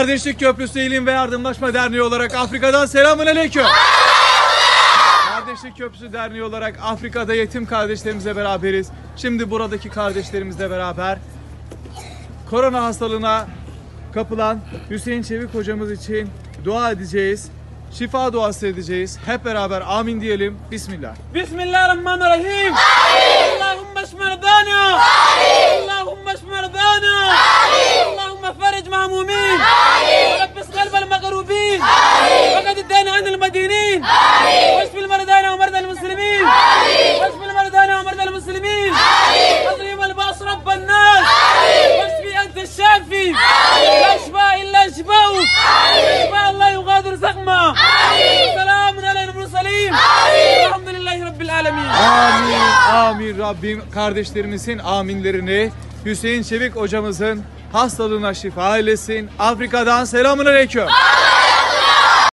Kardeşlik Köprüsü İlim ve Yardımlaşma Derneği olarak Afrika'dan selamun aleyküm. Kardeşlik Köprüsü Derneği olarak Afrika'da yetim kardeşlerimizle beraberiz. Şimdi buradaki kardeşlerimizle beraber korona hastalığına kapılan Hüseyin Çevik hocamız için dua edeceğiz. Şifa duası edeceğiz. Hep beraber amin diyelim. Bismillah. Bismillahirrahmanirrahim. Amin. لا شفاء الا شفاؤك شفاء الله يغادر سقما سلام على المرسلين الحمد لله رب العالمين Amin. Amin. Rabbim kardeşlerimizin aminlerini Hüseyin Çevik hocamızın hastalığına şifa eylesin. Afrika'dan selamun aleyküm.